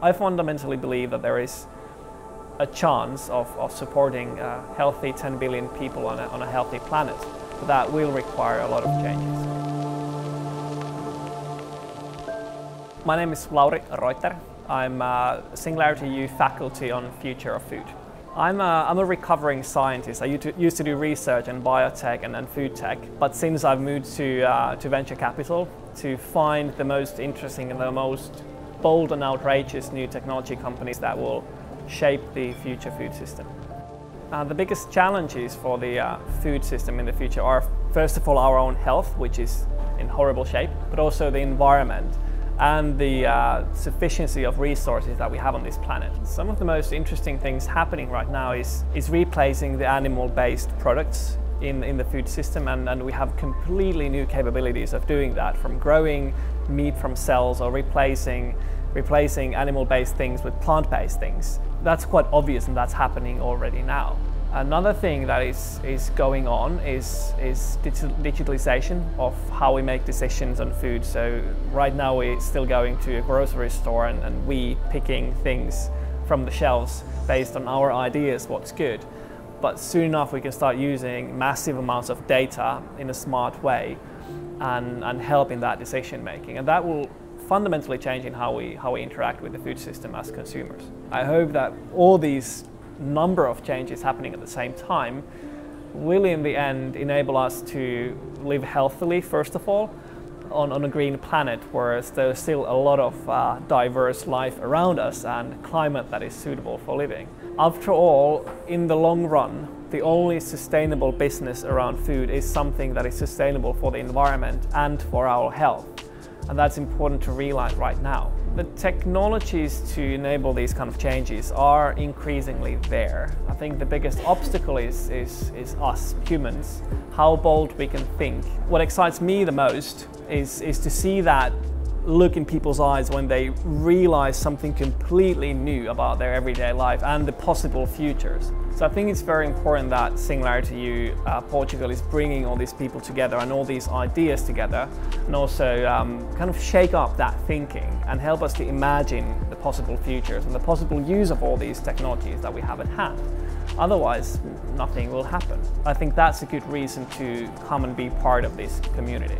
I fundamentally believe that there is a chance of, of supporting healthy 10 billion people on a, on a healthy planet. But that will require a lot of changes. My name is Lauri Reuter. I'm a Singularity U faculty on Future of Food. I'm a, I'm a recovering scientist. I used to do research in biotech and, and food tech, but since I've moved to, uh, to venture capital to find the most interesting and the most bold and outrageous new technology companies that will shape the future food system. Uh, the biggest challenges for the uh, food system in the future are, first of all, our own health, which is in horrible shape, but also the environment and the uh, sufficiency of resources that we have on this planet. Some of the most interesting things happening right now is, is replacing the animal-based products in, in the food system and, and we have completely new capabilities of doing that from growing meat from cells or replacing replacing animal-based things with plant-based things. That's quite obvious and that's happening already now. Another thing that is, is going on is, is digitalization of how we make decisions on food. So right now we're still going to a grocery store and, and we picking things from the shelves based on our ideas what's good. But soon enough we can start using massive amounts of data in a smart way and, and help in that decision making. And that will fundamentally change in how we, how we interact with the food system as consumers. I hope that all these number of changes happening at the same time will in the end enable us to live healthily first of all on, on a green planet where there's still a lot of uh, diverse life around us and climate that is suitable for living. After all, in the long run, the only sustainable business around food is something that is sustainable for the environment and for our health. And that's important to realize right now. The technologies to enable these kind of changes are increasingly there. I think the biggest obstacle is, is, is us, humans, how bold we can think. What excites me the most is, is to see that look in people's eyes when they realize something completely new about their everyday life and the possible futures. So I think it's very important that Singularity U uh, Portugal is bringing all these people together and all these ideas together and also um, kind of shake up that thinking and help us to imagine the possible futures and the possible use of all these technologies that we have at hand. Otherwise, nothing will happen. I think that's a good reason to come and be part of this community.